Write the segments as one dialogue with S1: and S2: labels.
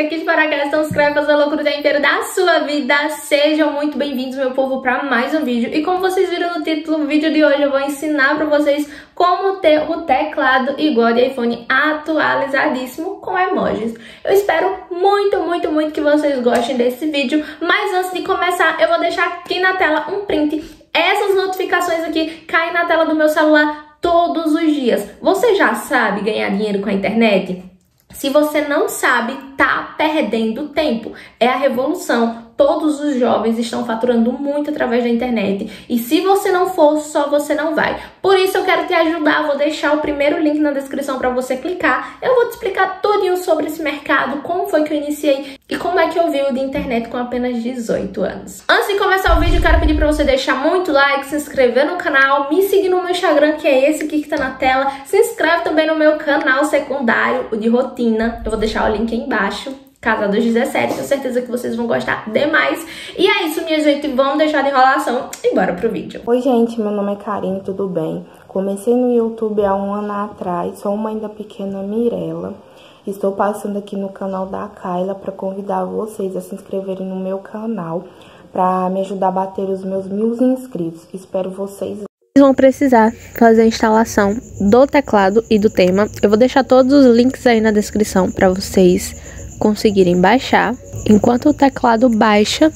S1: aqui de Paraguai, então se inscreve fazer a loucura inteira da sua vida. Sejam muito bem-vindos, meu povo, para mais um vídeo. E como vocês viram no título do vídeo de hoje, eu vou ensinar para vocês como ter o teclado igual de iPhone atualizadíssimo com emojis. Eu espero muito, muito, muito que vocês gostem desse vídeo. Mas antes de começar, eu vou deixar aqui na tela um print. Essas notificações aqui caem na tela do meu celular todos os dias. Você já sabe ganhar dinheiro com a internet? Se você não sabe, tá perdendo tempo. É a revolução todos os jovens estão faturando muito através da internet. E se você não for, só você não vai. Por isso eu quero te ajudar, vou deixar o primeiro link na descrição para você clicar. Eu vou te explicar tudinho sobre esse mercado, como foi que eu iniciei e como é que eu vi o de internet com apenas 18 anos. Antes de começar o vídeo, eu quero pedir para você deixar muito like, se inscrever no canal, me seguir no meu Instagram, que é esse aqui que tá na tela. Se inscreve também no meu canal secundário, o de rotina. Eu vou deixar o link aí embaixo. Casa dos 17, tenho certeza que vocês vão gostar demais. E é isso, minha gente, vamos deixar de enrolação e bora pro vídeo.
S2: Oi, gente, meu nome é Karine, tudo bem? Comecei no YouTube há um ano atrás, sou mãe da pequena Mirella. Estou passando aqui no canal da Kyla para convidar vocês a se inscreverem no meu canal para me ajudar a bater os meus mil inscritos. Espero vocês
S1: vocês vão precisar fazer a instalação do teclado e do tema. Eu vou deixar todos os links aí na descrição para vocês conseguirem baixar. Enquanto o teclado baixa,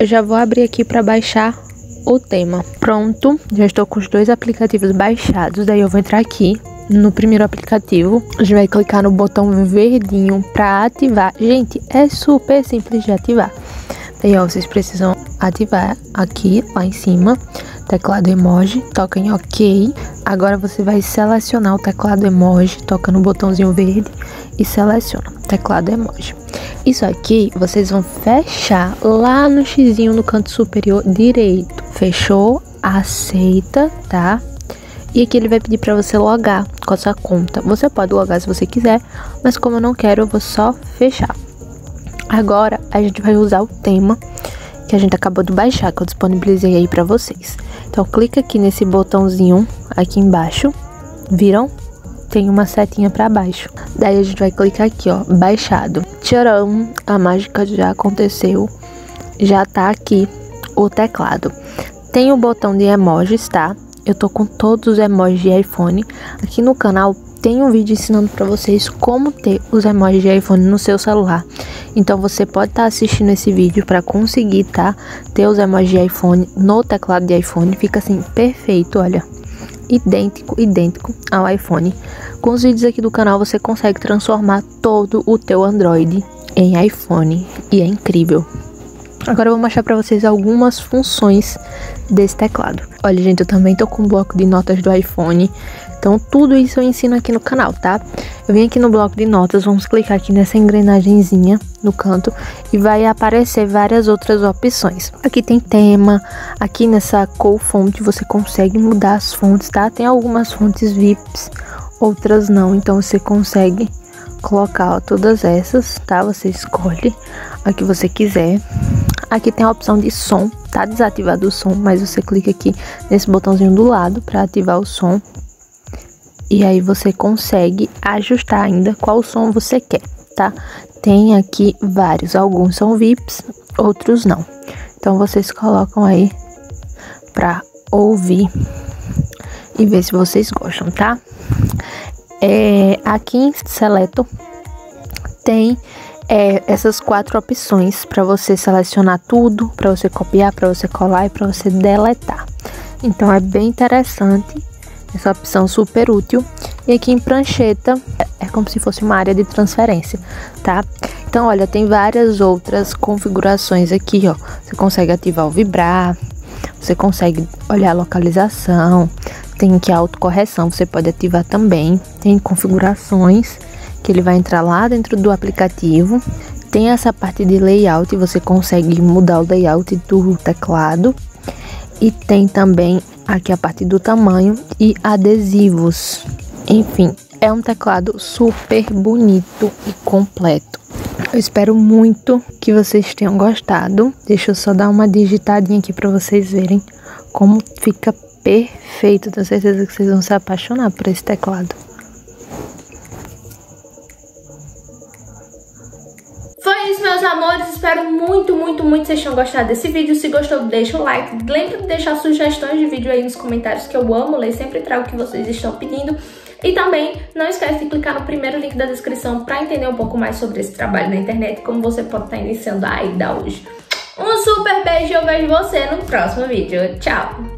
S1: eu já vou abrir aqui para baixar o tema. Pronto, já estou com os dois aplicativos baixados. Daí eu vou entrar aqui no primeiro aplicativo. A gente vai clicar no botão verdinho para ativar. Gente, é super simples de ativar. Daí, ó, vocês precisam ativar aqui, lá em cima, teclado emoji, toca em OK. Agora você vai selecionar o teclado emoji, toca no botãozinho verde e seleciona teclado emoji. Isso aqui vocês vão fechar lá no xizinho no canto superior direito. Fechou? Aceita, tá? E aqui ele vai pedir para você logar com a sua conta. Você pode logar se você quiser, mas como eu não quero, eu vou só fechar. Agora a gente vai usar o tema que a gente acabou de baixar, que eu disponibilizei aí para vocês. Então clica aqui nesse botãozinho aqui embaixo. Viram? tem uma setinha para baixo. Daí a gente vai clicar aqui, ó, baixado. Tcharam, a mágica já aconteceu. Já tá aqui o teclado. Tem o botão de emojis, tá? Eu tô com todos os emojis de iPhone. Aqui no canal tem um vídeo ensinando para vocês como ter os emojis de iPhone no seu celular. Então você pode estar tá assistindo esse vídeo para conseguir, tá? Ter os emojis de iPhone no teclado de iPhone. Fica assim perfeito, olha idêntico, idêntico ao iPhone. Com os vídeos aqui do canal você consegue transformar todo o teu Android em iPhone e é incrível. Agora eu vou mostrar para vocês algumas funções desse teclado. Olha, gente, eu também tô com um bloco de notas do iPhone. Então, tudo isso eu ensino aqui no canal, tá? Eu vim aqui no bloco de notas, vamos clicar aqui nessa engrenagemzinha no canto e vai aparecer várias outras opções. Aqui tem tema, aqui nessa cor fonte você consegue mudar as fontes, tá? Tem algumas fontes VIPs, outras não, então você consegue colocar ó, todas essas, tá? Você escolhe a que você quiser. Aqui tem a opção de som, tá desativado o som, mas você clica aqui nesse botãozinho do lado para ativar o som. E aí você consegue ajustar ainda qual som você quer, tá? Tem aqui vários, alguns são VIPs, outros não. Então vocês colocam aí para ouvir e ver se vocês gostam, tá? É, aqui em Seleto tem é, essas quatro opções para você selecionar tudo, para você copiar, para você colar e para você deletar. Então é bem interessante essa opção super útil. E aqui em prancheta é como se fosse uma área de transferência, tá? Então, olha, tem várias outras configurações aqui, ó. Você consegue ativar o vibrar, você consegue olhar a localização, tem a autocorreção, você pode ativar também. Tem configurações que ele vai entrar lá dentro do aplicativo. Tem essa parte de layout, você consegue mudar o layout do teclado. E tem também aqui a parte do tamanho e adesivos. Enfim, é um teclado super bonito e completo. Eu espero muito que vocês tenham gostado. Deixa eu só dar uma digitadinha aqui para vocês verem como fica perfeito. Tenho certeza que vocês vão se apaixonar por esse teclado.
S3: Espero muito, muito, muito que vocês tenham gostado desse vídeo. Se gostou, deixa o like. Lembra de deixar sugestões de vídeo aí nos comentários, que eu amo ler. Sempre trago o que vocês estão pedindo. E também não esquece de clicar no primeiro link da descrição para entender um pouco mais sobre esse trabalho na internet, como você pode estar iniciando a AIDA hoje. Um super beijo e eu vejo você no próximo vídeo. Tchau!